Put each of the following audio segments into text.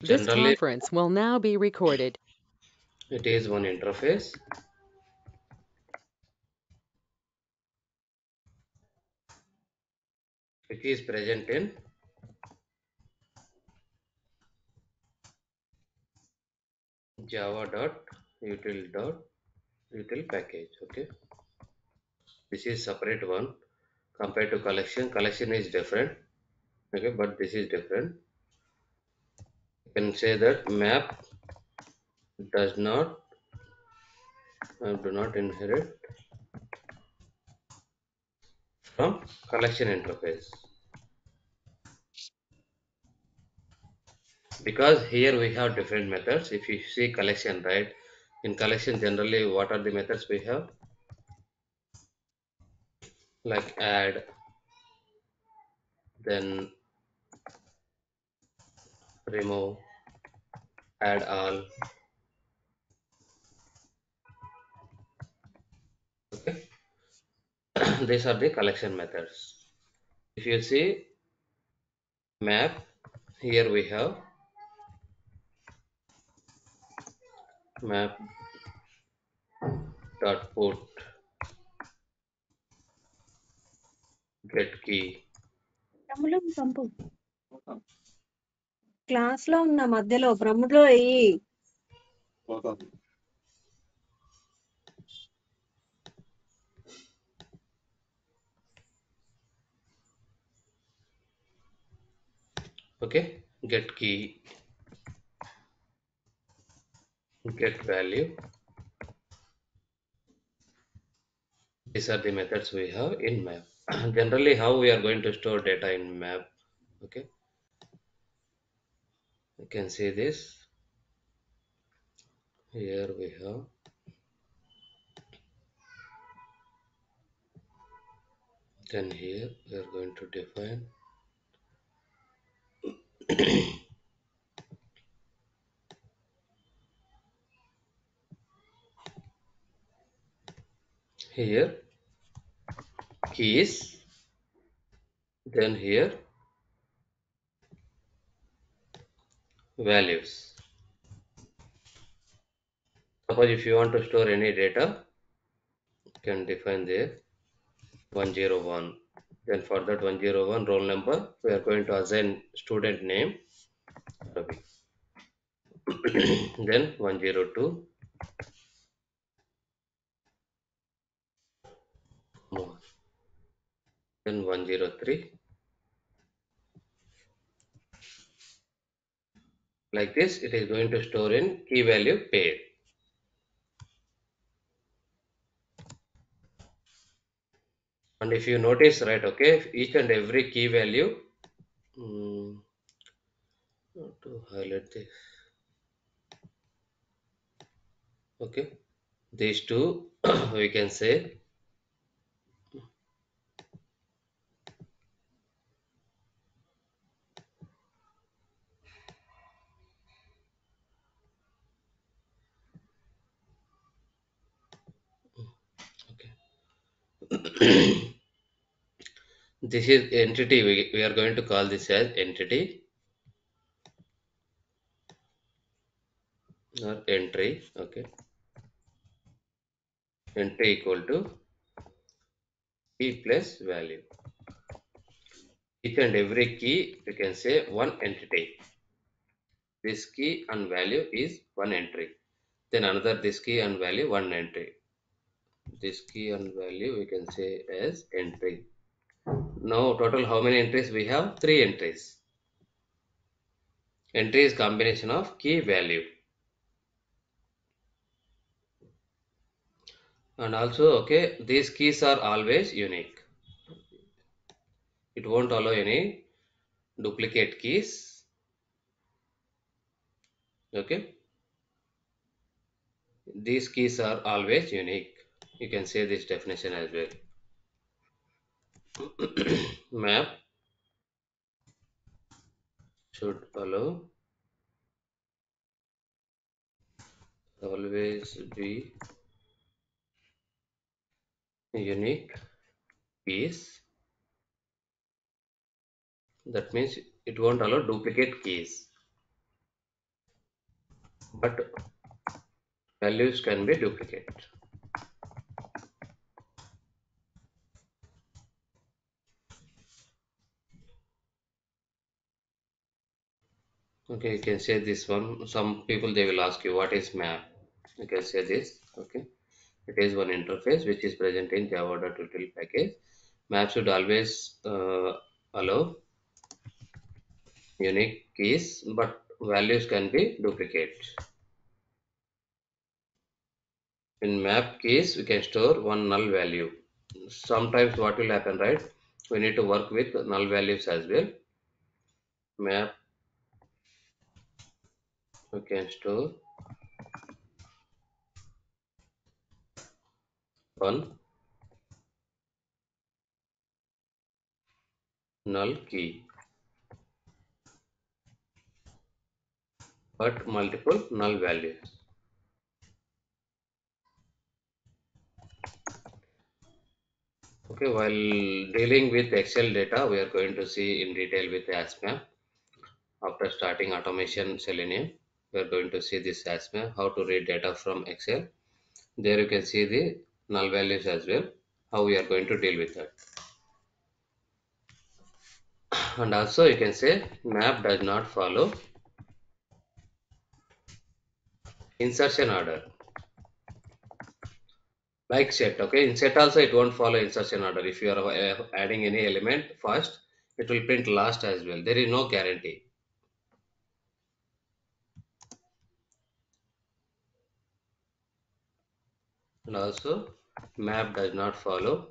This Generally, conference will now be recorded. it is one interface. Which is present in java.util dot util package. Okay. This is separate one compared to collection. Collection is different. Okay, but this is different. Can say that map does not uh, do not inherit from collection interface. Because here we have different methods. If you see collection right? In collection generally what are the methods we have? Like add then remove add all okay. These are the collection methods. If you see map here we have map dot put get key class లో ఉన్న మధ్యలో బ్రహ్మలో వెయ్యి okay get key get value these are the methods we have in map generally how we are going to store data in map okay you can see this. Here we have. Then here we are going to define. Here keys. Then here values. Suppose if you want to store any data you can define there 101 then for that 101 roll number we are going to assign student name. Then 102 then 103 like this it is going to store in key value pair. And if you notice right okay each and every key value hmm, how to highlight this. Okay these two we can say this is entity. We, we are going to call this as entity. Or entry. Okay. Entry equal to key plus value. Each and every key you can say one entity. This key and value is one entry. Then another this key and value one entry this key and value we can say as entry. Now total how many entries we have? Three entries. Entry is combination of key value. And also okay these keys are always unique. It won't allow any duplicate keys. Okay. These keys are always unique you can say this definition as well. Map should allow always be unique keys. That means it won't allow duplicate keys. But values can be duplicate. Okay, you can say this one. Some people they will ask you what is map. You can say this. Okay, it is one interface which is present in Java.util package. Map should always uh, allow unique keys, but values can be duplicate. In map case we can store one null value. Sometimes what will happen, right? We need to work with null values as well. Map we can store. One null key. But multiple null values. Okay while dealing with excel data we are going to see in detail with HashMap after starting automation selenium we are going to see this HashMap how to read data from excel. There you can see the null values as well. How we are going to deal with that. And also you can say map does not follow insertion order. Like set okay? In set also it won't follow insertion order. If you are adding any element first it will print last as well. There is no guarantee and also map does not follow.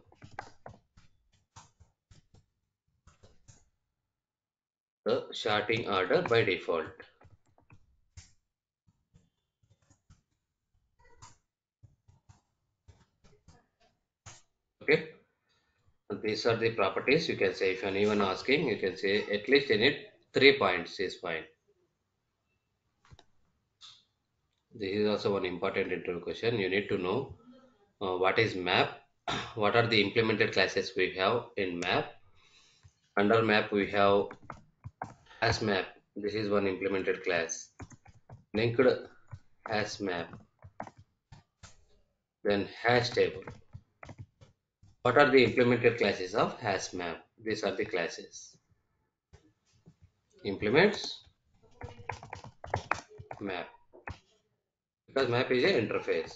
The sorting order by default. Okay. These are the properties. You can say if anyone asking you can say at least in it three points is fine this is also one important interview question you need to know uh, what is map what are the implemented classes we have in map under map we have HashMap this is one implemented class linked as map then hash table what are the implemented classes of HashMap? These are the classes. Implements map. Because map is an interface.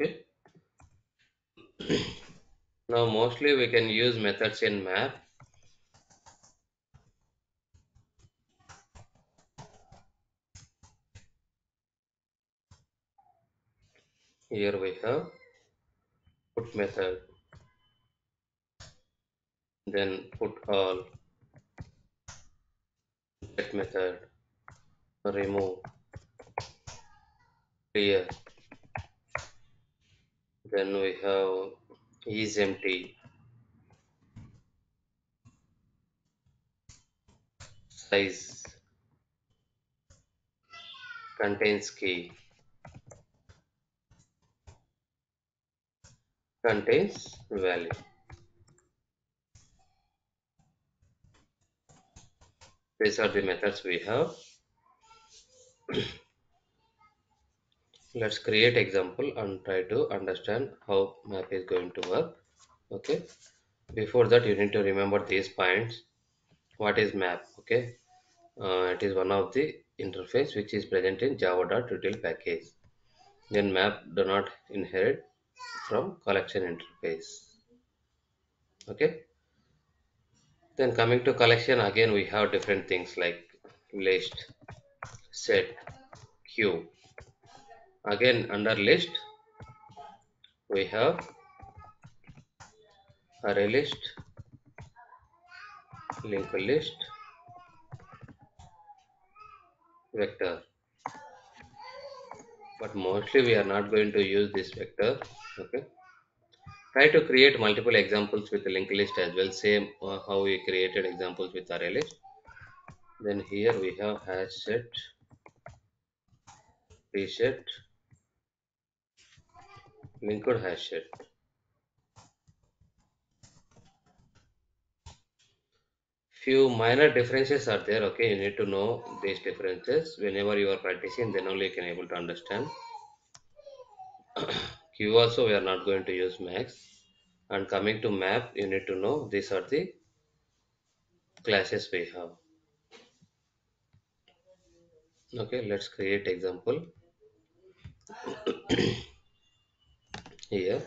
Okay. now mostly we can use methods in map here we have put method then put all get method remove clear then we have is empty. Size contains key. Contains value. These are the methods we have let's create example and try to understand how map is going to work. Okay. Before that you need to remember these points. What is map? Okay. Uh, it is one of the interface which is present in java.util package. Then map do not inherit from collection interface. Okay. Then coming to collection again we have different things like list set queue again under list we have array list linked list vector. But mostly we are not going to use this vector okay? Try to create multiple examples with linked list as well same uh, how we created examples with array list. Then here we have hash set reset LinkedHashSet. Few minor differences are there, okay? You need to know these differences whenever you are practicing, then only you can able to understand. Q also we are not going to use max. And coming to map, you need to know these are the classes we have. Okay, let's create example. Here,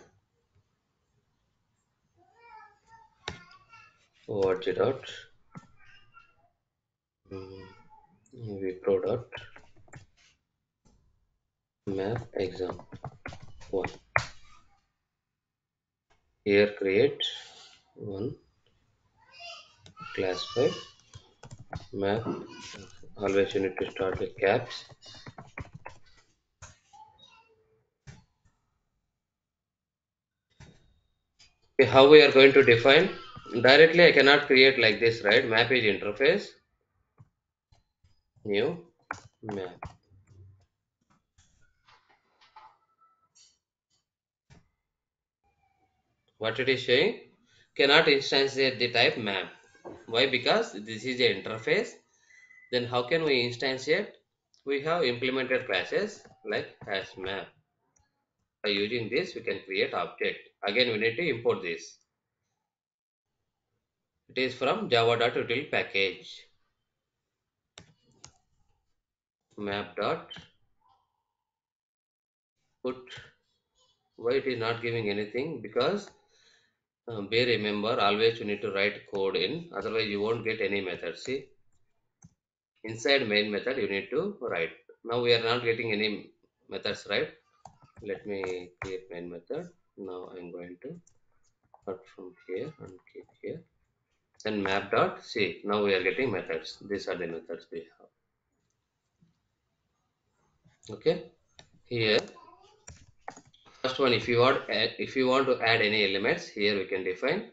org dot mm, wipro dot map exam one. Here create one class file map. Always you need to start with caps. Okay, how we are going to define? Directly I cannot create like this, right? Map is interface. New map. What it is saying? Cannot instantiate the type map. Why? Because this is the interface. Then how can we instantiate? We have implemented classes like has map. By using this, we can create object. Again, we need to import this. It is from java.util package. Map dot put. Why it is not giving anything? Because uh, be remember always you need to write code in. Otherwise, you won't get any method. See, inside main method you need to write. Now we are not getting any methods, right? Let me create main method. Now I'm going to cut from here and keep here. Then map dot see. Now we are getting methods. These are the methods we have. Okay. Here, first one, if you want, if you want to add any elements, here we can define.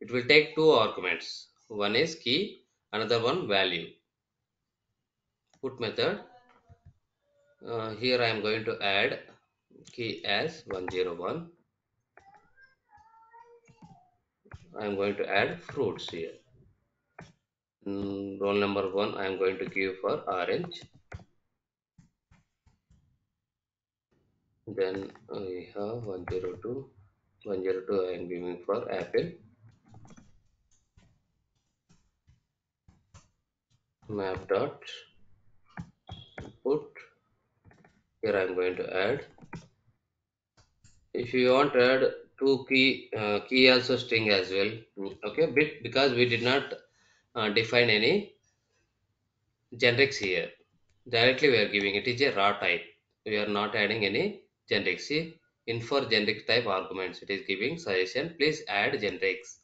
It will take two arguments. One is key, another one value. Put method. Uh, here I am going to add key as 101 I am going to add fruits here. Mm, roll number 1 I am going to give for orange. Then we have 102 102 I am giving for apple. Map dot put. Here I am going to add if you want to add two key uh, key also string as well okay? Because we did not uh, define any generics here. Directly we are giving it is a raw type. We are not adding any generic see in for generic type arguments it is giving suggestion please add generics.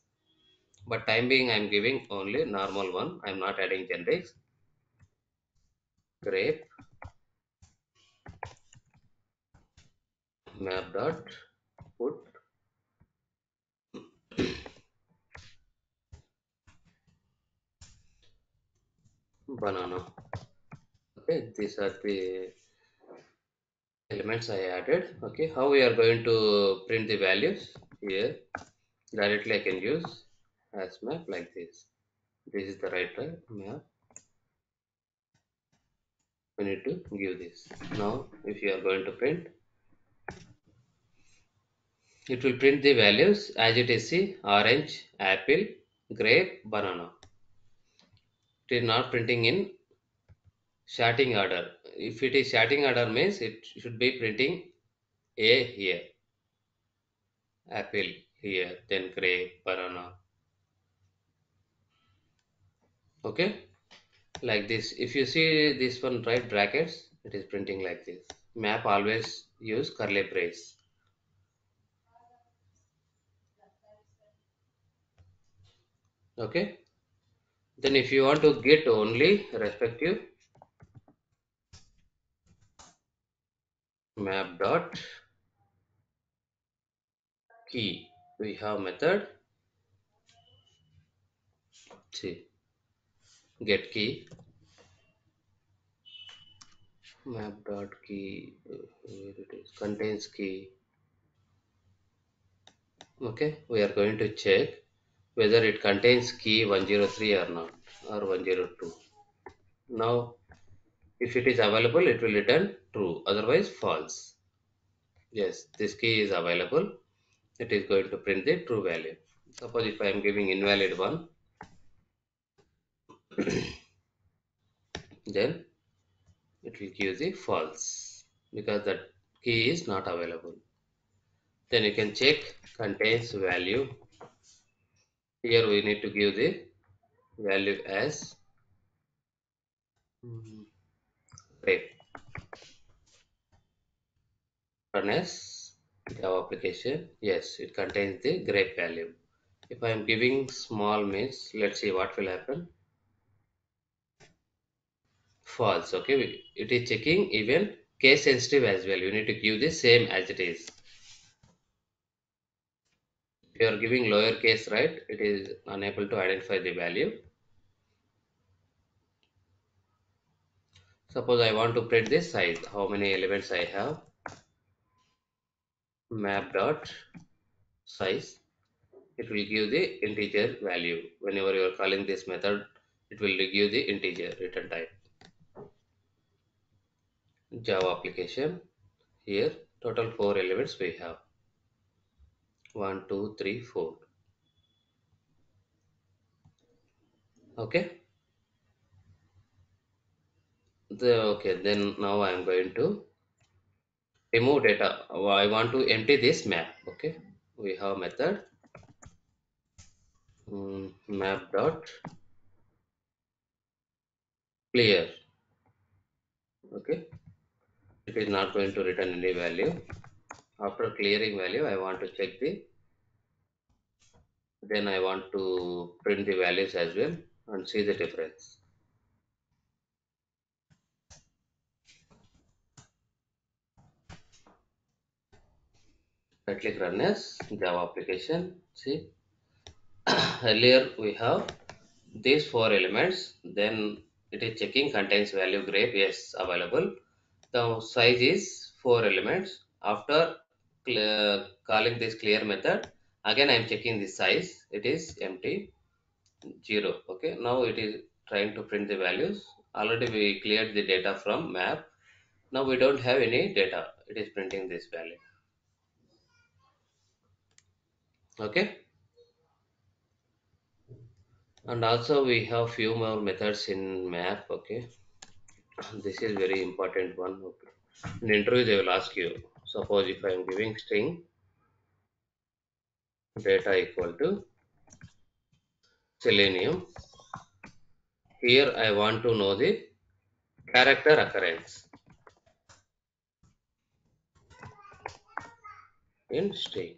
But time being i'm giving only normal one. I'm not adding generics. Grape map dot put. Banana. Okay these are the elements i added. Okay how we are going to print the values? Here directly i can use as map like this. This is the right map. We need to give this. Now if you are going to print it will print the values as it is see orange apple grape banana. It is not printing in sorting order. If it is sorting order means it should be printing a here. Apple here then grape banana. Okay? Like this. If you see this one right brackets it is printing like this. Map always use curly brace okay? Then if you want to get only respective map dot key. We have method. See. Get key. Map dot key. Where it is. Contains key. Okay? We are going to check whether it contains key 103 or not or 102 now if it is available it will return true otherwise false. Yes this key is available. It is going to print the true value. Suppose if i am giving invalid one then it will give the false because that key is not available. Then you can check contains value here we need to give the value as grape run as java application. Yes it contains the grape value. If i am giving small means let's see what will happen. False okay. It is checking even case sensitive as well. You need to give the same as it is if you are giving lower case right? It is unable to identify the value. Suppose i want to print this size. How many elements i have? Map dot size. It will give the integer value. Whenever you are calling this method it will give the integer return type java application. Here total four elements we have one two three four. Okay? The okay then now i am going to remove data. I want to empty this map okay? We have method. Um, map dot clear. Okay? It is not going to return any value after clearing value i want to check the then i want to print the values as well and see the difference. I click run as java application see. Earlier we have these four elements then it is checking contains value grape yes available. The size is four elements. After calling this clear method. Again i am checking the size. It is empty. Zero. Okay. Now it is trying to print the values. Already we cleared the data from map. Now we don't have any data. It is printing this value. Okay. And also we have few more methods in map. Okay. This is very important one. Okay. In interview they will ask you suppose if i am giving string data equal to selenium. Here i want to know the character occurrence in string.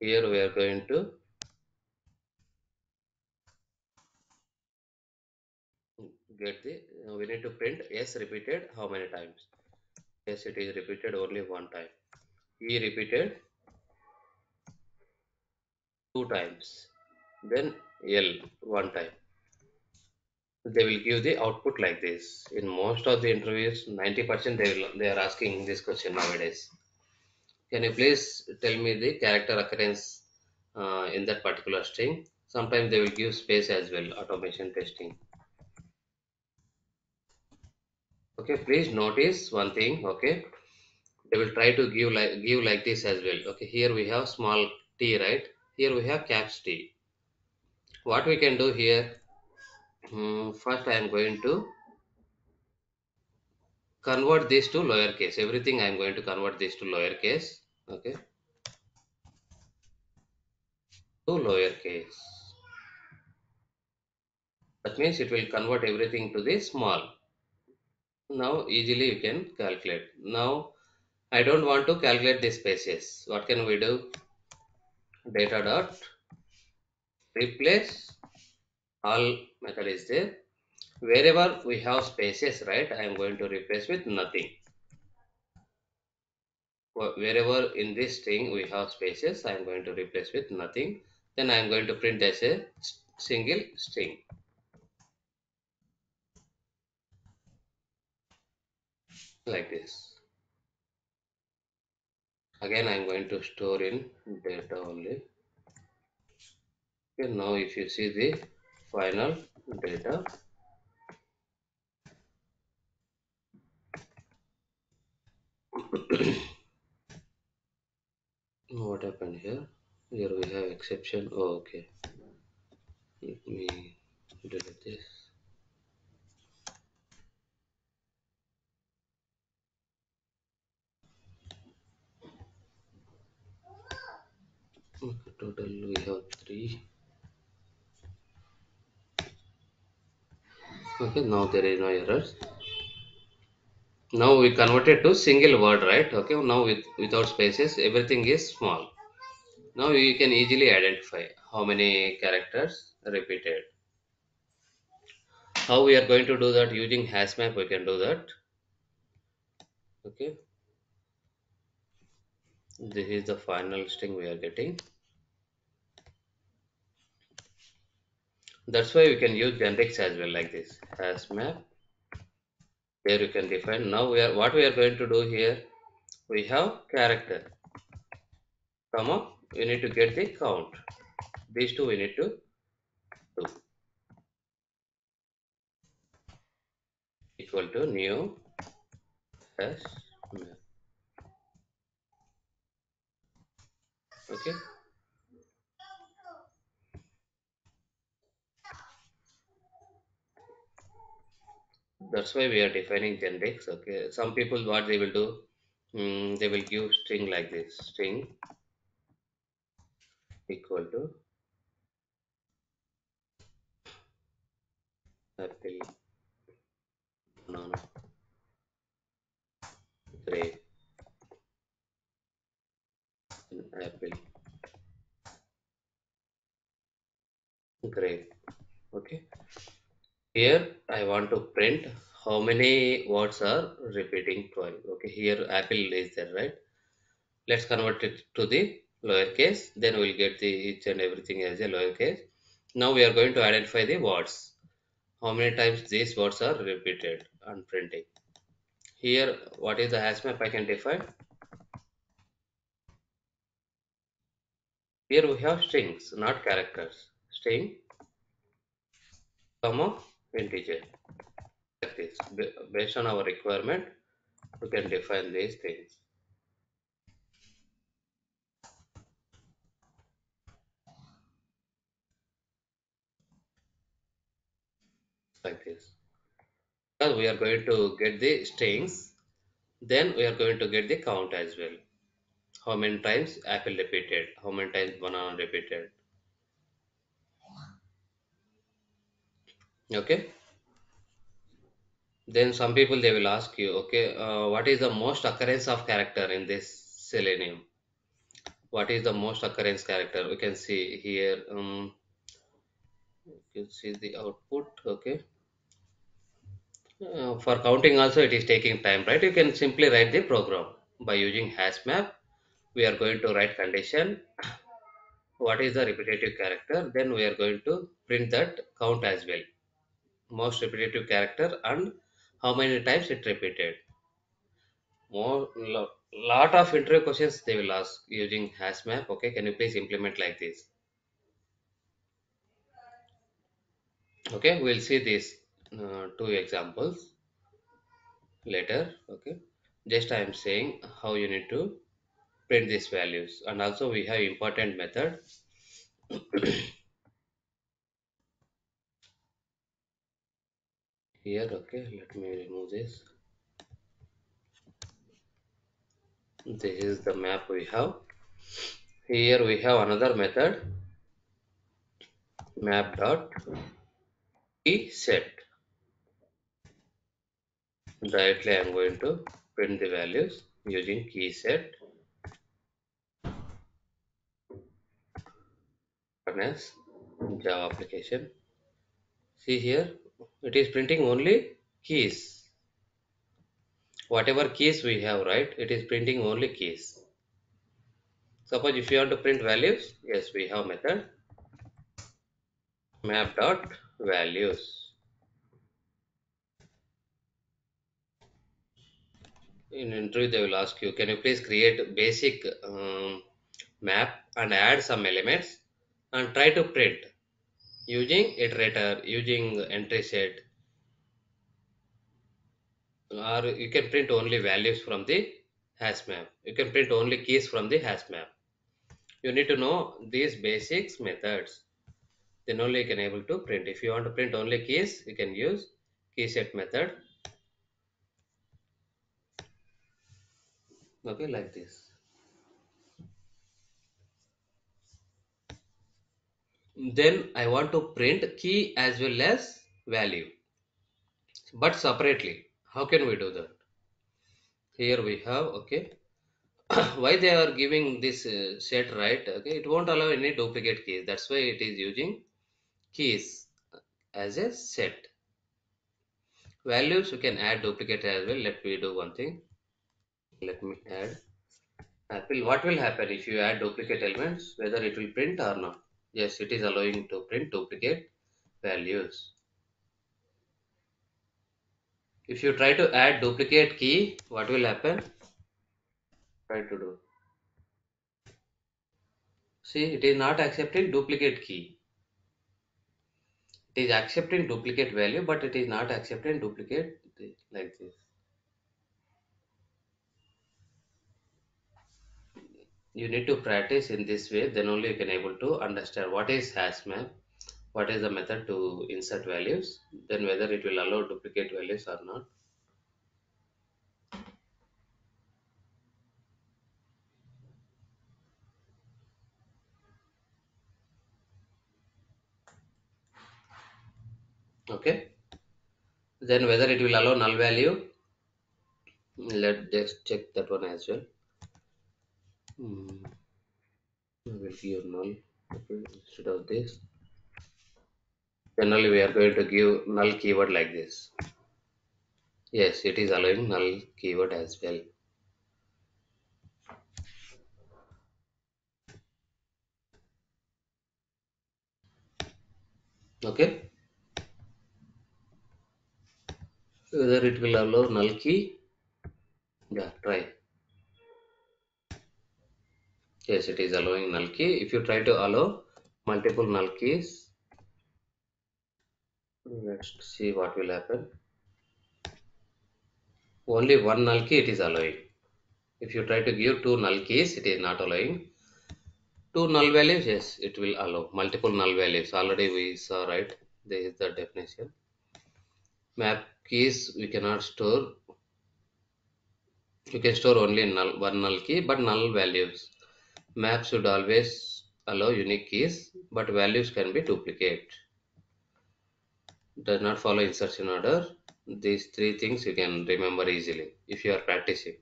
Here we are going to get the we need to print s repeated how many times yes it is repeated only one time. E repeated two times then l one time. They will give the output like this. In most of the interviews 90 percent they will they are asking this question nowadays. Can you please tell me the character occurrence uh, in that particular string? Sometimes they will give space as well automation testing okay please notice one thing okay? They will try to give like give like this as well. Okay here we have small t right? Here we have caps t. What we can do here? Um, first i am going to convert this to lowercase everything i am going to convert this to lowercase okay? To lowercase that means it will convert everything to the small now easily you can calculate. Now i don't want to calculate the spaces. What can we do? Data dot replace all method is there. Wherever we have spaces right i am going to replace with nothing. Wherever in this string we have spaces i am going to replace with nothing. Then i am going to print as a single string like this. Again i'm going to store in data only. Okay now if you see the final data. What happened here? Here we have exception. Oh, okay. Let me delete this okay, total we have three. Okay now there is no errors. Now we converted to single word right? Okay now with without spaces everything is small. Now you can easily identify how many characters repeated. How we are going to do that? Using hash map we can do that. Okay. This is the final string we are getting that's why we can use generics as well like this. As map here you can define. Now we are what we are going to do here we have character Come comma we need to get the count. These two we need to do. Equal to new hash map. Okay that's why we are defining generics okay? Some people what they will do mm, they will give string like this. String equal to apple banana and apple grape okay? Here I want to print. How many words are repeating twice okay here apple is there right? Let's convert it to the lowercase then we'll get the each and everything as a lowercase now we are going to identify the words. How many times these words are repeated and printing? Here what is the hash map I can define? Here we have strings not characters. String comma integer like this based on our requirement we can define these things. Like this. Because we are going to get the strings then we are going to get the count as well. How many times apple repeated how many times banana repeated okay? Then some people they will ask you okay uh, what is the most occurrence of character in this selenium? What is the most occurrence character? We can see here um, you can see the output okay? Uh, for counting also it is taking time right? You can simply write the program. By using hash map we are going to write condition. What is the repetitive character? Then we are going to print that count as well most repetitive character and how many times it repeated. More lo, lot of interview questions they will ask using hash map okay? Can you please implement like this? Okay we'll see these uh, two examples later okay? Just i am saying how you need to print these values. And also we have important method here okay let me remove this. This is the map we have. Here we have another method. Map dot key set directly i'm going to print the values using key set as java application. See here it is printing only keys. Whatever keys we have right? It is printing only keys. Suppose if you want to print values yes we have method. Map dot values in interview they will ask you can you please create basic um, map and add some elements and try to print using iterator, using entry set, or you can print only values from the hash map. You can print only keys from the hash map. You need to know these basics methods. Then only you can able to print. If you want to print only keys, you can use key set method. Okay, like this. Then I want to print key as well as value, but separately. How can we do that? Here we have, okay, why they are giving this uh, set right? Okay it won't allow any duplicate keys. That's why it is using keys as a set. Values you can add duplicate as well. Let me do one thing. Let me add. Apple what will happen if you add duplicate elements whether it will print or not yes it is allowing to print duplicate values. If you try to add duplicate key what will happen? Try to do. See it is not accepting duplicate key. It is accepting duplicate value but it is not accepting duplicate like this you need to practice in this way then only you can able to understand what is hash map what is the method to insert values then whether it will allow duplicate values or not. Okay? Then whether it will allow null value let just check that one as well We will give null instead of this generally we are going to give null keyword like this. Yes it is allowing null keyword as well. Okay. Whether it will allow null key? Yeah try yes it is allowing null key if you try to allow multiple null keys let's see what will happen. Only one null key it is allowing. If you try to give two null keys it is not allowing. Two null values yes it will allow. Multiple null values. Already we saw right? This is the definition. Map keys we cannot store. You can store only null one null key but null values map should always allow unique keys but values can be duplicate. Does not follow insertion order. These three things you can remember easily if you are practicing.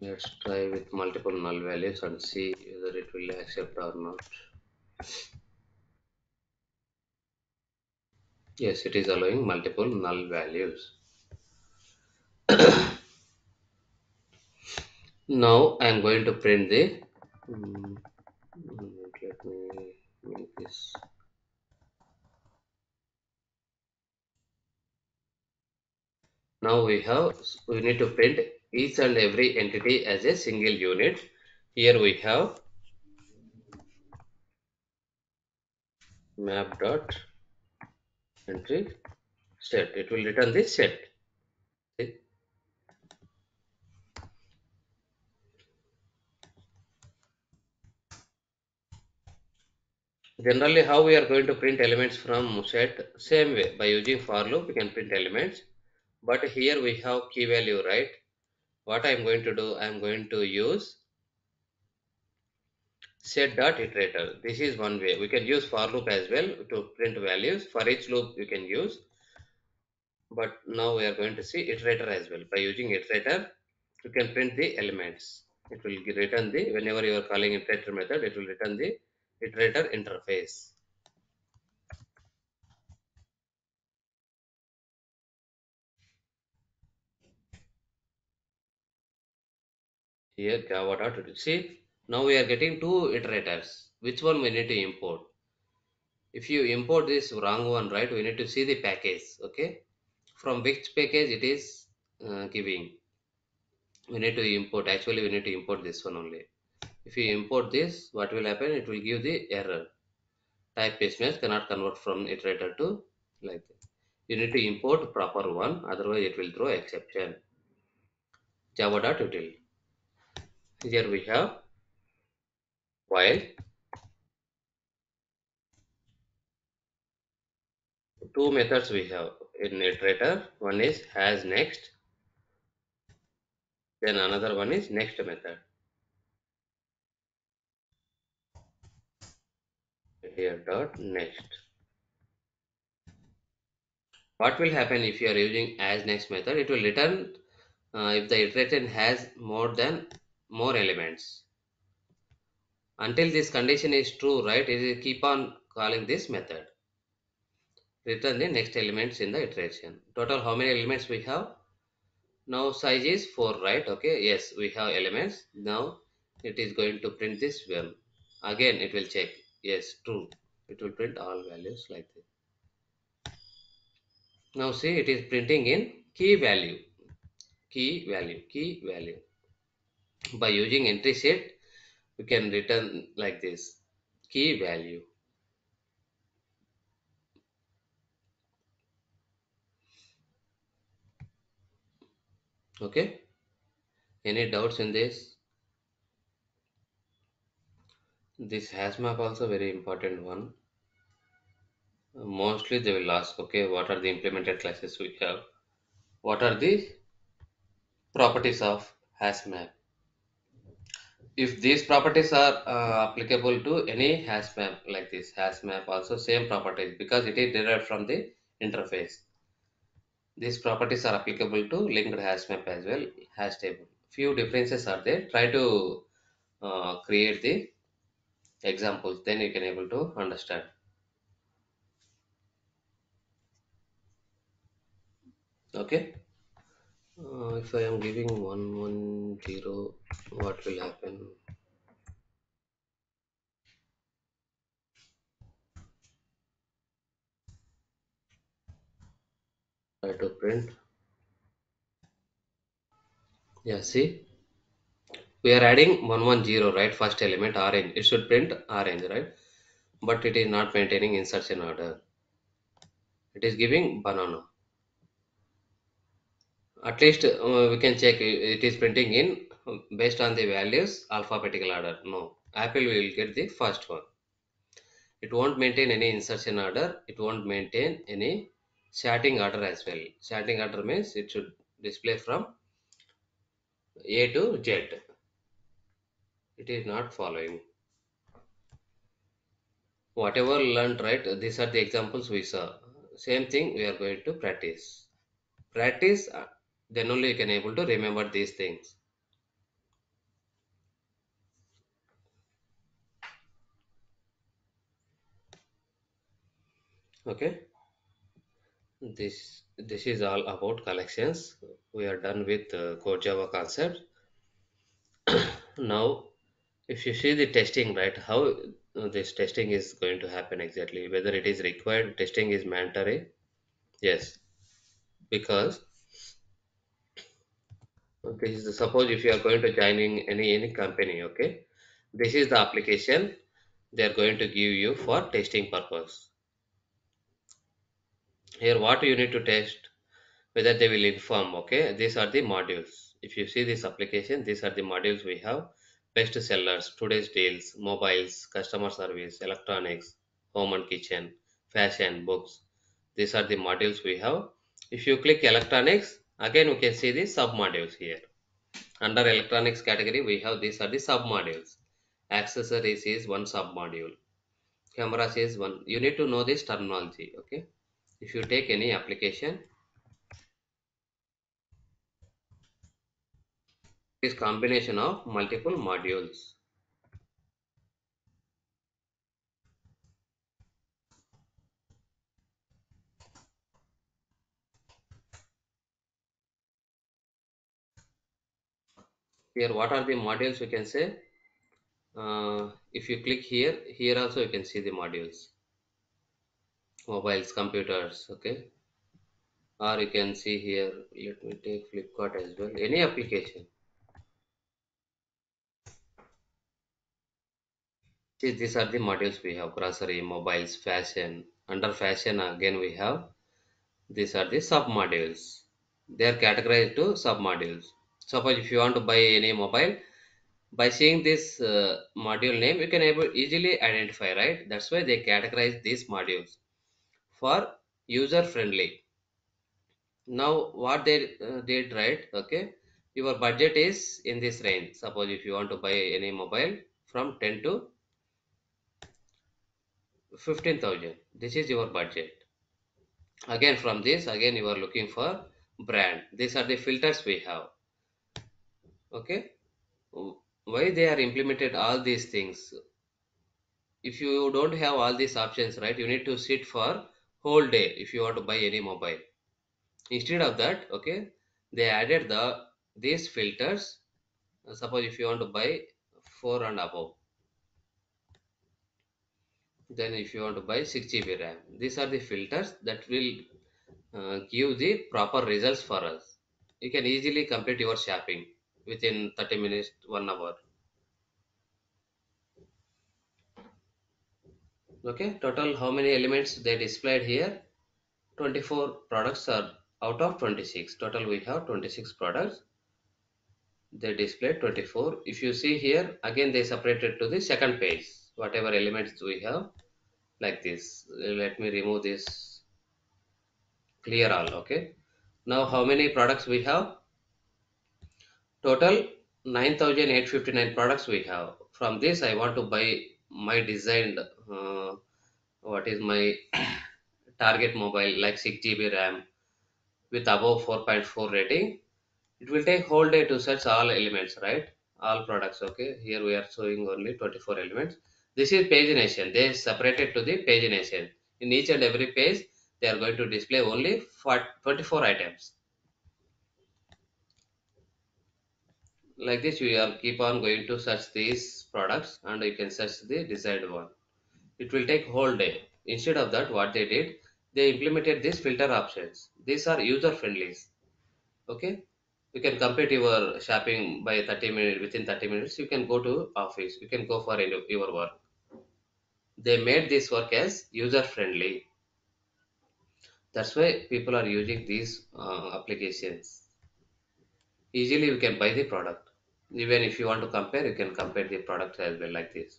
Let's try with multiple null values and see whether it will accept or not. Yes it is allowing multiple null values now i am going to print the mm, let me make this. Now we have we need to print each and every entity as a single unit. Here we have map dot entry set. It will return this set generally how we are going to print elements from set same way. By using for loop we can print elements. But here we have key value right? What i am going to do i am going to use set dot iterator this is one way. We can use for loop as well to print values. For each loop you can use. But now we are going to see iterator as well. By using iterator you can print the elements. It will return the whenever you are calling iterator method it will return the iterator interface. Here java dot see now we are getting two iterators. Which one we need to import? If you import this wrong one right we need to see the package okay? From which package it is uh, giving? We need to import actually we need to import this one only if you import this what will happen? It will give the error. Type paste cannot convert from iterator to like that. You need to import proper one otherwise it will throw exception. Java.util here we have while two methods we have in iterator. One is has next then another one is next method here dot next. What will happen if you are using as next method? It will return uh, if the iteration has more than more elements. Until this condition is true right it will keep on calling this method. Return the next elements in the iteration. Total how many elements we have? Now size is 4 right? Okay yes we have elements. Now it is going to print this one. Again it will check yes true. It will print all values like this. Now see it is printing in key value. Key value key value. By using entry set we can return like this. Key value. Okay? Any doubts in this this hash map also very important one. Mostly they will ask okay what are the implemented classes we have? What are the properties of hash map if these properties are uh, applicable to any hash map like this hash map also same properties because it is derived from the interface. These properties are applicable to linked hash map as well hash table. Few differences are there. Try to uh, create the examples then you can able to understand. Okay? Uh, if i am giving 110 what will happen? Try to print. Yeah see we are adding 110 right? First element orange. It should print orange right? But it is not maintaining insertion order. It is giving banana. At least uh, we can check it is printing in based on the values alphabetical order. No. Apple will get the first one. It won't maintain any insertion order. It won't maintain any sorting order as well. Sorting order means it should display from a to z it is not following. Whatever learned right these are the examples we saw. Same thing we are going to practice. Practice uh, then only you can able to remember these things. Okay? This this is all about collections. We are done with uh, core java concept. Now if you see the testing right how uh, this testing is going to happen exactly whether it is required testing is mandatory yes. Because okay this is suppose if you are going to join in any any company okay this is the application they are going to give you for testing purpose. Here what you need to test whether they will inform okay these are the modules. If you see this application these are the modules we have best sellers today's deals mobiles customer service electronics home and kitchen fashion books. These are the modules we have. If you click electronics again we can see the sub modules here. Under electronics category we have these are the sub modules accessories is one sub module cameras is one. You need to know this terminology okay? If you take any application is combination of multiple modules. Here what are the modules we can say? Uh, if you click here here also you can see the modules. Mobiles computers okay? Or you can see here let me take flipkart as well. Any application See, these are the modules we have grocery, mobiles, fashion. Under fashion, again, we have these are the sub modules. They are categorized to sub modules. Suppose if you want to buy any mobile, by seeing this uh, module name, you can able easily identify, right? That's why they categorize these modules for user friendly. Now, what they uh, did, right? Okay, your budget is in this range. Suppose if you want to buy any mobile from 10 to 15,000, this is your budget. Again, from this, again, you are looking for brand. These are the filters we have. Okay, why they are implemented all these things? If you don't have all these options, right, you need to sit for whole day if you want to buy any mobile. Instead of that, okay, they added the these filters. Suppose if you want to buy four and above, then if you want to buy 6 GB RAM, these are the filters that will uh, give the proper results for us. You can easily complete your shopping within 30 minutes, one hour. Okay, total how many elements they displayed here? 24 products are out of 26. Total we have 26 products. They displayed 24. If you see here, again they separated to the second page. Whatever elements we have, like this. Let me remove this. Clear all. Okay. Now how many products we have? Total 9859 products we have. From this I want to buy my designed uh, what is my target mobile like 6 GB RAM with above 4.4 rating. It will take whole day to search all elements, right? All products. Okay. Here we are showing only 24 elements. This is pagination. They separated to the pagination. In each and every page, they are going to display only 24 items. Like this, you are keep on going to search these products and you can search the desired one. It will take whole day. Instead of that, what they did, they implemented these filter options. These are user friendly. Okay. You can complete your shopping by 30 minutes within 30 minutes. You can go to office. You can go for your work. They made this work as user friendly. That's why people are using these uh, applications. Easily you can buy the product. Even if you want to compare, you can compare the products as well like this.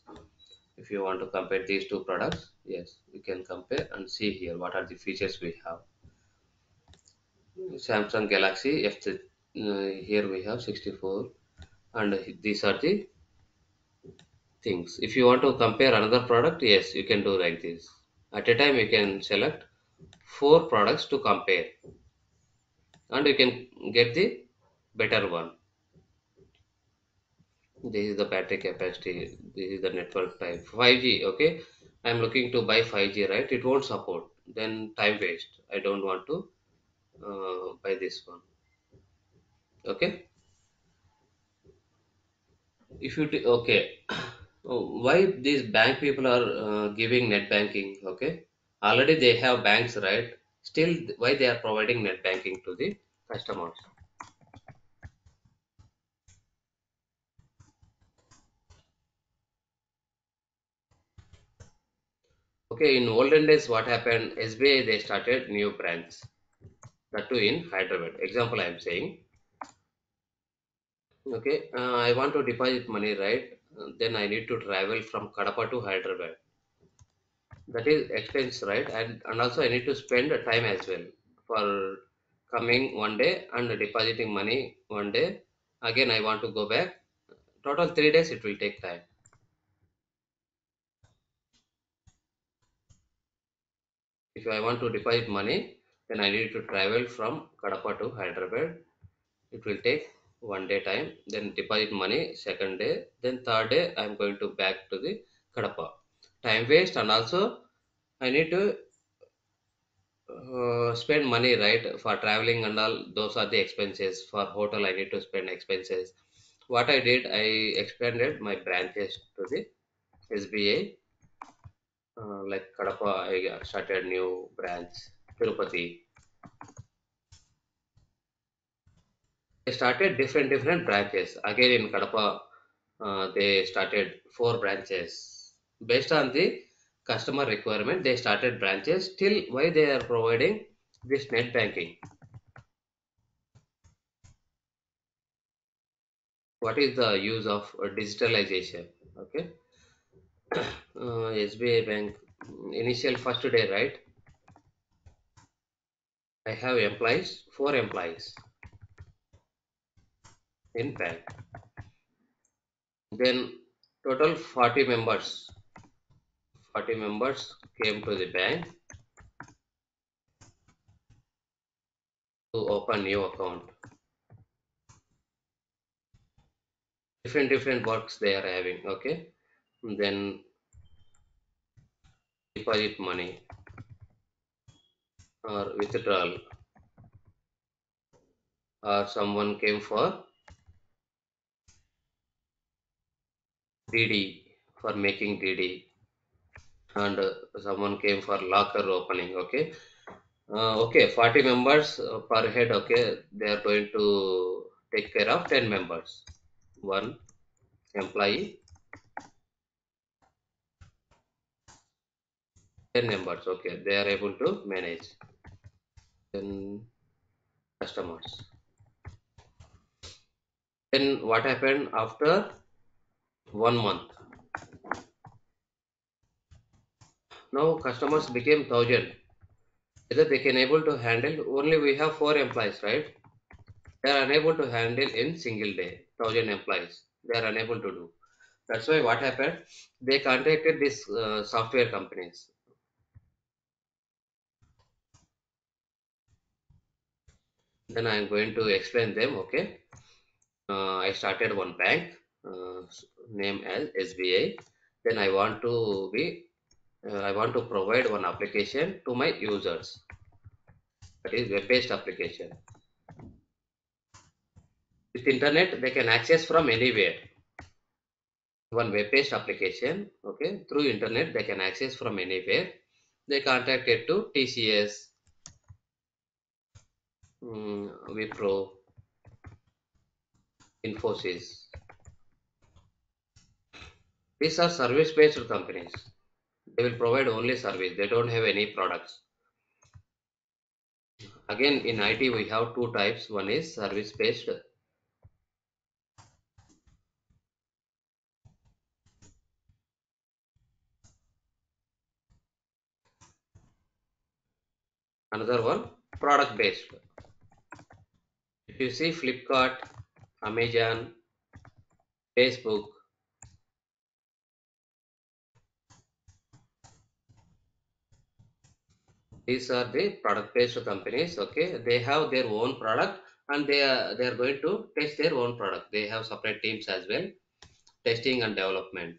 If you want to compare these two products, yes, you can compare and see here what are the features we have. Samsung Galaxy F uh, here we have 64 and these are the things. If you want to compare another product, yes, you can do like this. At a time, you can select four products to compare and you can get the better one. This is the battery capacity. This is the network type. 5G, okay. I'm looking to buy 5G, right? It won't support. Then time waste. I don't want to uh, buy this one. Okay. If you okay, why these bank people are uh, giving net banking? Okay, already they have banks, right? Still, why they are providing net banking to the customers? Okay, in olden days, what happened? SBI they started new branch, that too in Hyderabad. Example, I am saying. Okay, uh, I want to deposit money, right? Then I need to travel from Kadapa to Hyderabad. That is expense, right? And, and also I need to spend time as well for coming one day and depositing money one day. Again, I want to go back. Total three days it will take time. If I want to deposit money, then I need to travel from Kadapa to Hyderabad. It will take one day time. Then deposit money second day. Then third day I am going to back to the Kadapa. Time waste and also I need to uh, spend money right for traveling and all those are the expenses for hotel i need to spend expenses what i did i expanded my branches to the sbi uh, like kadapa i started new branch tirupati they started different different branches again in kadapa uh, they started four branches Based on the customer requirement, they started branches. till why they are providing this net banking? What is the use of digitalization? Okay. Uh, Bank initial first day, right? I have employees, four employees in bank. Then total 40 members. 40 members came to the bank to open new account. Different different works they are having. Okay. Then deposit money or withdrawal or someone came for DD for making DD and uh, someone came for locker opening okay? Uh, okay 40 members uh, per head okay? They are going to take care of 10 members. One employee. 10 members okay? They are able to manage. Then customers. Then what happened after one month. Now customers became thousand. Whether they can able to handle only we have four employees right? They are unable to handle in single day thousand employees. They are unable to do. That's why what happened? They contacted these uh, software companies. Then i'm going to explain them okay? Uh, i started one bank uh, name as sbi then i want to be uh, i want to provide one application to my users. That is web based application. With internet they can access from anywhere. One web based application okay through internet they can access from anywhere. They contacted to tcs mm, wipro infosys these are service based companies. They will provide only service. They don't have any products. Again in it we have two types. One is service based another one product based if you see flipkart amazon facebook these are the product based companies okay? They have their own product and they are they are going to test their own product. They have separate teams as well testing and development.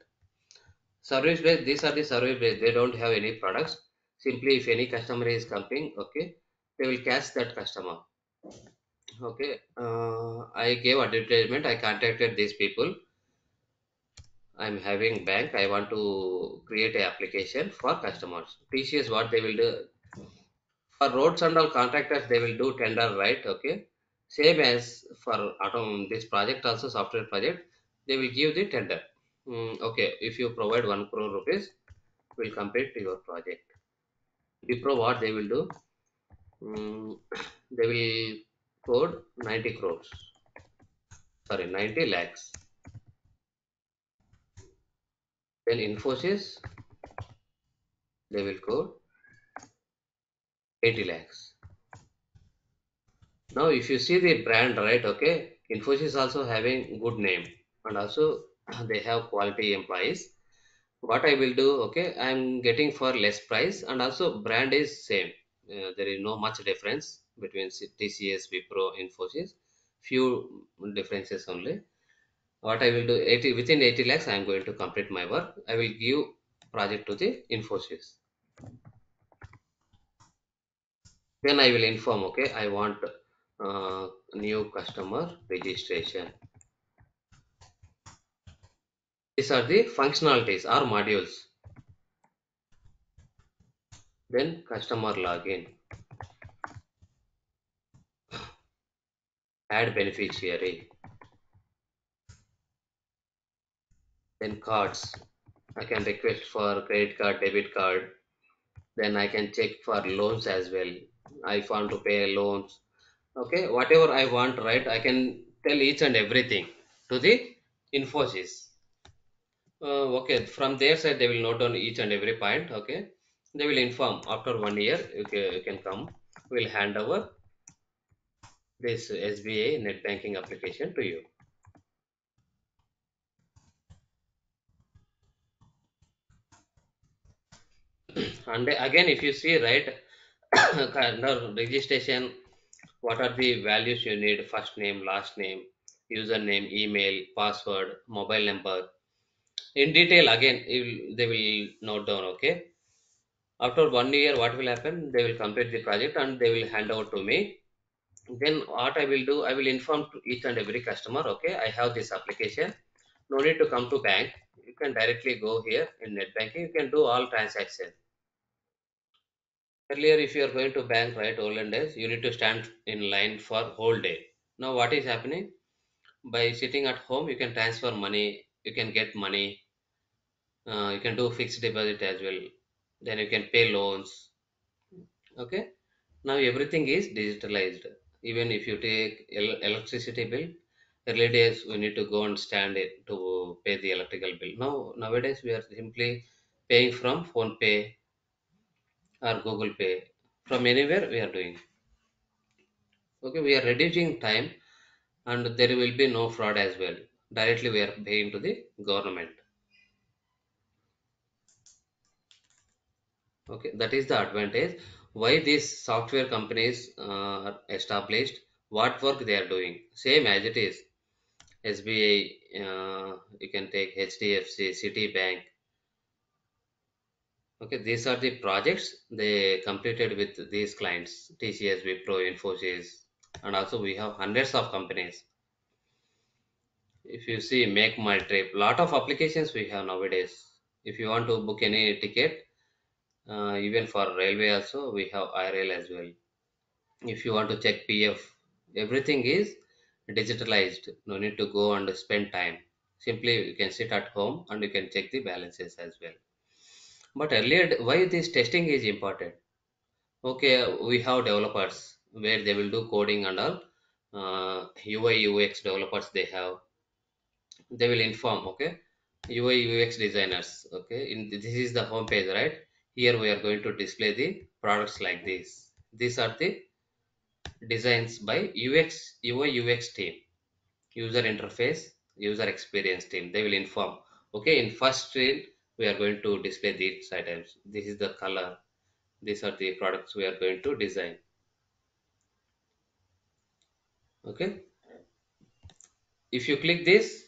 Service based these are the service based. They don't have any products. Simply if any customer is coming okay they will catch that customer. Okay uh, i gave advertisement. I contacted these people. I'm having bank. I want to create a application for customers. Tcs what they will do for roads and all contractors they will do tender right? Okay. Same as for this project also software project they will give the tender. Mm, okay. If you provide 1 crore rupees will complete your project. Wipro what they will do? Mm, they will code 90 crores. Sorry 90 lakhs. Then infosys they will code 80 lakhs. Now if you see the brand right okay infosys also having good name. And also they have quality employees. What i will do okay i'm getting for less price. And also brand is same. Uh, there is no much difference between tcs wipro infosys. Few differences only. What i will do 80 within 80 lakhs i am going to complete my work. I will give project to the infosys then i will inform okay i want uh, new customer registration. These are the functionalities or modules. Then customer login. Add beneficiary. Then cards. I can request for credit card, debit card. Then I can check for loans as well. I want to pay loans. Okay, whatever I want, right? I can tell each and everything to the Infosys. Uh, okay, from their side, they will note down each and every point. Okay, they will inform after one year. You can, you can come. We'll hand over this SBI net banking application to you. and again if you see right under registration what are the values you need? First name last name username email password mobile number. In detail again they will note down okay? After one year what will happen? They will complete the project and they will hand over to me. Then what i will do i will inform to each and every customer okay? I have this application. No need to come to bank. You can directly go here in net banking. You can do all transactions earlier if you are going to bank right olden days you need to stand in line for whole day. Now what is happening? By sitting at home you can transfer money you can get money uh, you can do fixed deposit as well. Then you can pay loans. Okay? Now everything is digitalized. Even if you take el- electricity bill early days we need to go and stand it to pay the electrical bill. Now nowadays we are simply paying from PhonePe or google pay. From anywhere we are doing. Okay we are reducing time and there will be no fraud as well. Directly we are paying to the government. Okay that is the advantage. Why these software companies uh, are established what work they are doing. Same as it is. Sbi uh, you can take hdfc citibank okay these are the projects they completed with these clients tcs wipro infosys and also we have hundreds of companies. If you see make my trip lot of applications we have nowadays. If you want to book any ticket uh, even for railway also we have irl as well. If you want to check pf everything is digitalized. No need to go and spend time. Simply you can sit at home and you can check the balances as well but earlier why this testing is important? Okay we have developers where they will do coding and all. Uh, ui ux developers they have. They will inform okay? Ui ux designers okay? In this is the home page right? Here we are going to display the products like this. These are the designs by ux ui ux team. User interface user experience team. They will inform. Okay in first screen we are going to display these items. This is the color. These are the products we are going to design. Okay? If you click this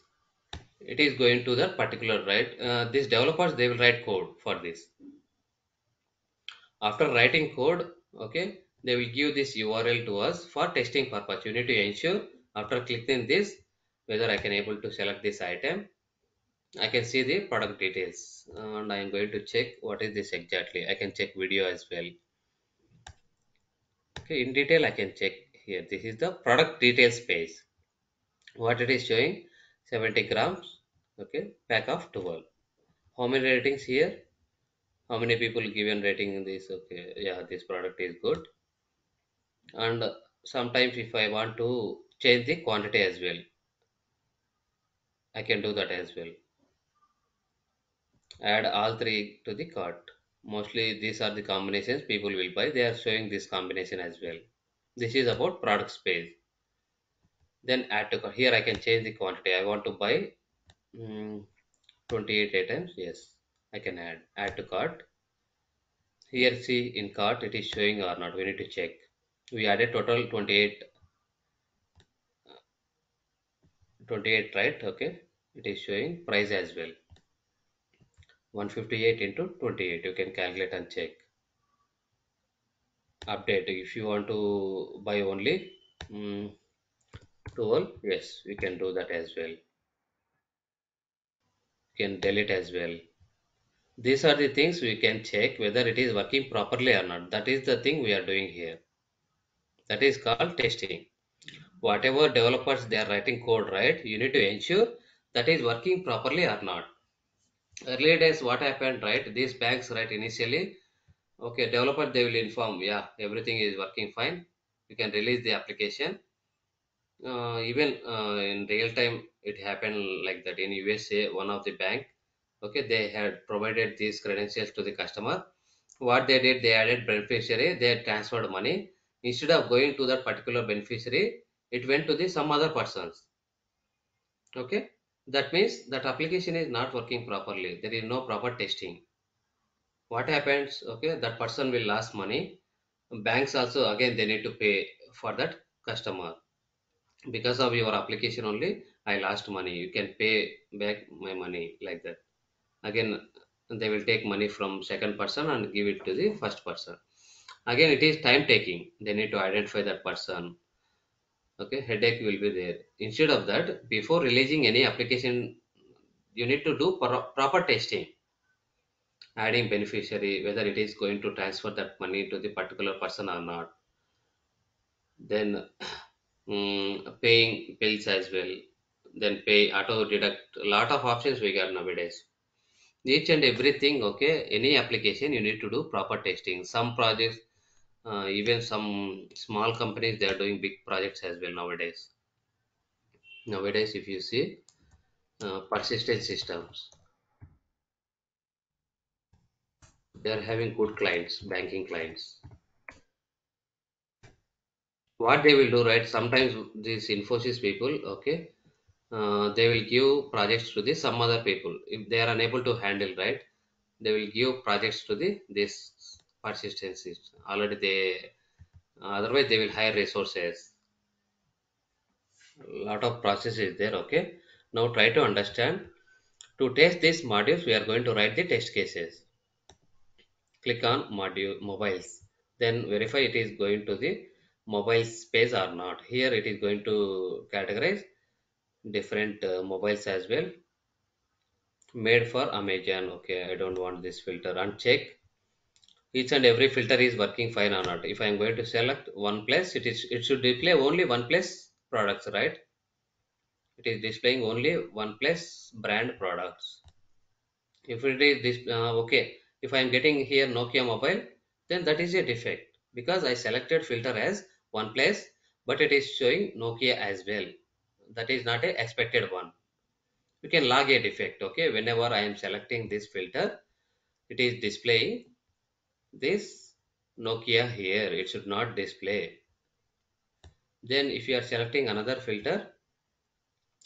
it is going to the particular right? Uh, these developers they will write code for this. After writing code okay they will give this url to us for testing purpose. You need to ensure after clicking this whether i can able to select this item i can see the product details and i am going to check what is this exactly. I can check video as well. Okay in detail i can check here. This is the product details page. What it is showing? 70 grams okay pack of 12 how many ratings here? How many people given rating in this? Okay yeah this product is good. And sometimes if i want to change the quantity as well i can do that as well add all three to the cart. Mostly these are the combinations people will buy. They are showing this combination as well. This is about product space. Then add to cart. Here i can change the quantity. I want to buy mm, 28 items. Yes i can add. Add to cart. Here see in cart it is showing or not. We need to check. We added total 28 28 right? Okay. It is showing price as well 158 into 28 you can calculate and check. Update. If you want to buy only mm, 12 yes we can do that as well. You can delete as well. These are the things we can check whether it is working properly or not. That is the thing we are doing here. That is called testing. Whatever developers they are writing code right? You need to ensure that is working properly or not earlier days what happened right? These banks right initially okay developer they will inform yeah everything is working fine. You can release the application. Uh, even uh, in real time it happened like that. In usa one of the bank okay they had provided these credentials to the customer. What they did they added beneficiary they transferred money. Instead of going to that particular beneficiary it went to the some other persons. Okay that means that application is not working properly. There is no proper testing. What happens? Okay that person will lose money. Banks also again they need to pay for that customer. Because of your application only i lost money. You can pay back my money like that. Again they will take money from second person and give it to the first person. Again it is time taking. They need to identify that person okay headache will be there. Instead of that before releasing any application you need to do pro- proper testing. Adding beneficiary whether it is going to transfer that money to the particular person or not. Then mm, paying bills as well. Then pay auto deduct. A lot of options we got nowadays. Each and everything okay any application you need to do proper testing. Some projects uh, even some small companies they are doing big projects as well nowadays. Nowadays if you see uh, persistent systems. They are having good clients banking clients. What they will do right? Sometimes these infosys people okay uh, they will give projects to the some other people. If they are unable to handle right they will give projects to the this persistency already they otherwise they will hire resources. Lot of process is there okay? Now try to understand. To test these modules we are going to write the test cases. Click on module mobiles. Then verify it is going to the mobile space or not. Here it is going to categorize different uh, mobiles as well. Made for amazon okay? I don't want this filter. Uncheck each and every filter is working fine or not. If i'm going to select oneplus it is it should display only oneplus products right? It is displaying only oneplus brand products. If it is this uh, okay if i am getting here nokia mobile then that is a defect because i selected filter as oneplus but it is showing nokia as well. That is not a expected one. You can log a defect okay? Whenever i am selecting this filter it is displaying this nokia here it should not display. Then if you are selecting another filter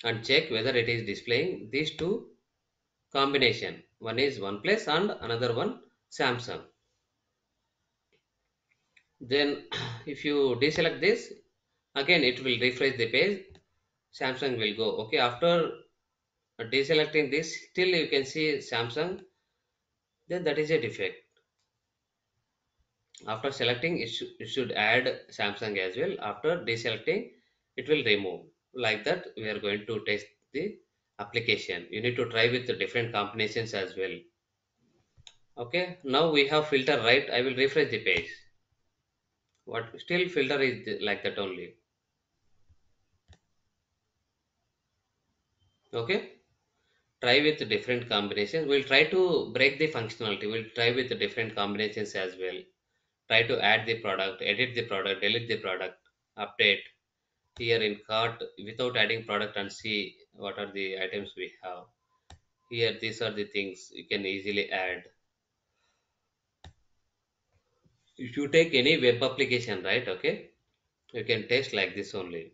and check whether it is displaying these two combination. One is oneplus and another one samsung. Then if you deselect this again it will refresh the page. Samsung will go. Okay after deselecting this still you can see samsung. Then that is a defect after selecting it, sh- it should add samsung as well. After deselecting it will remove. Like that we are going to test the application. You need to try with the different combinations as well. Okay now we have filter right? I will refresh the page. What still filter is like that only. Okay try with different combinations. We'll try to break the functionality. We'll try with different combinations as well try to add the product edit the product delete the product update here in cart without adding product and see what are the items we have. Here these are the things you can easily add. If you take any web application right okay you can test like this only.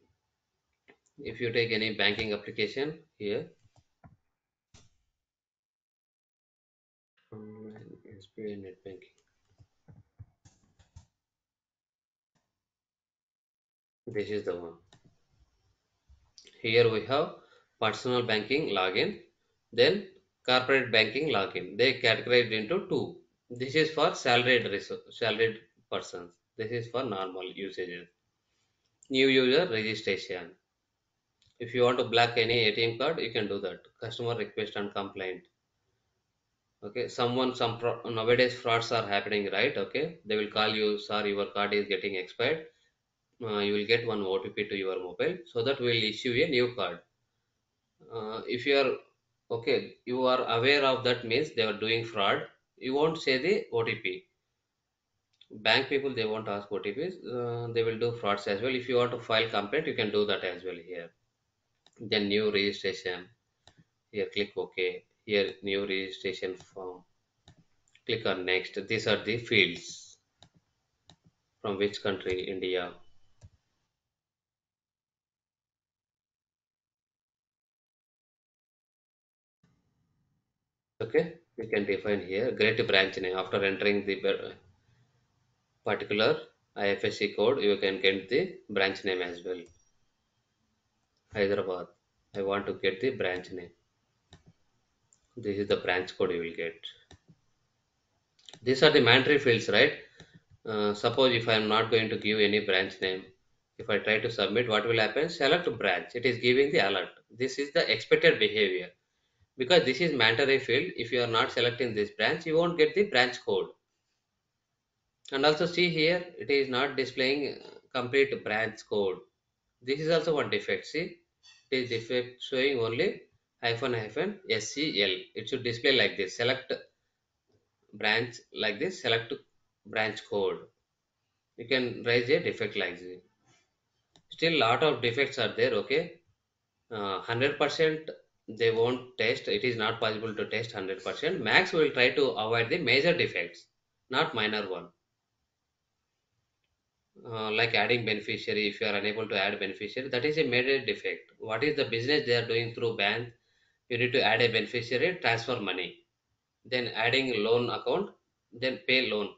If you take any banking application here. Hmm, Online SBI net banking this is the one. Here we have personal banking login then corporate banking login. They categorized into two. This is for salaried salaried persons. This is for normal usages. New user registration. If you want to block any atm card you can do that. Customer request and complaint. Okay someone some pro- nowadays frauds are happening right? Okay they will call you sorry your card is getting expired uh, you will get one otp to your mobile so that we will issue a new card. Uh, if you are okay you are aware of that means they are doing fraud you won't say the otp bank people they won't ask otps uh, they will do frauds as well. If you want to file complaint you can do that as well here. Then new registration here click ok. Here new registration form. Click on next. These are the fields from which country? India okay we can define here. Get branch name. After entering the particular ifsc code you can get the branch name as well. Hyderabad. I want to get the branch name. This is the branch code you will get. These are the mandatory fields right? Uh, suppose if i am not going to give any branch name if i try to submit what will happen? Select branch. It is giving the alert. This is the expected behavior because this is mandatory field if you are not selecting this branch you won't get the branch code. And also see here it is not displaying uh, complete branch code. This is also one defect see? It is defect showing only hyphen hyphen scl it should display like this select branch like this select branch code. You can raise a defect like this. Still lot of defects are there okay? Uh, 100% they won't test. It is not possible to test 100% max will try to avoid the major defects not minor one. Uh, like adding beneficiary if you are unable to add beneficiary that is a major defect. What is the business they are doing through bank? You need to add a beneficiary transfer money. Then adding loan account then pay loan.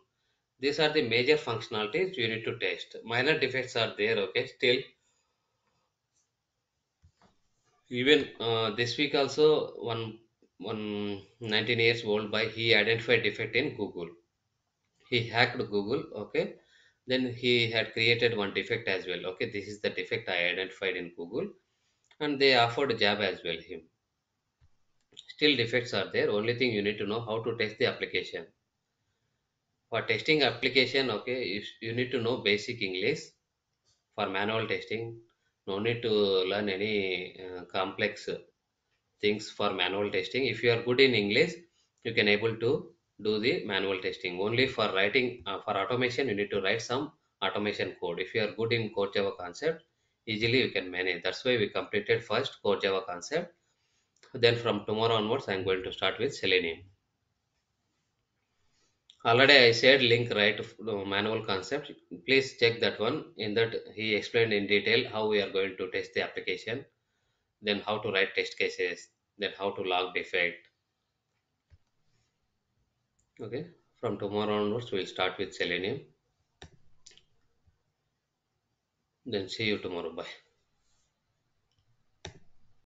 These are the major functionalities you need to test. Minor defects are there okay still even uh, this week also one one 19 years old boy he identified defect in google. He hacked google okay? Then he had created one defect as well okay? This is the defect i identified in google. And they offered a job as well him. Still defects are there. Only thing you need to know how to test the application. For testing application okay you, you need to know basic english. For manual testing no need to learn any uh, complex things for manual testing. If you are good in english you can able to do the manual testing. Only for writing uh, for automation you need to write some automation code. If you are good in core java concept easily you can manage. That's why we completed first core java concept. Then from tomorrow onwards i'm going to start with selenium already i said link right manual concept. Please check that one. In that he explained in detail how we are going to test the application then how to write test cases then how to log defect. Okay from tomorrow onwards we'll start with selenium. Then see you tomorrow. Bye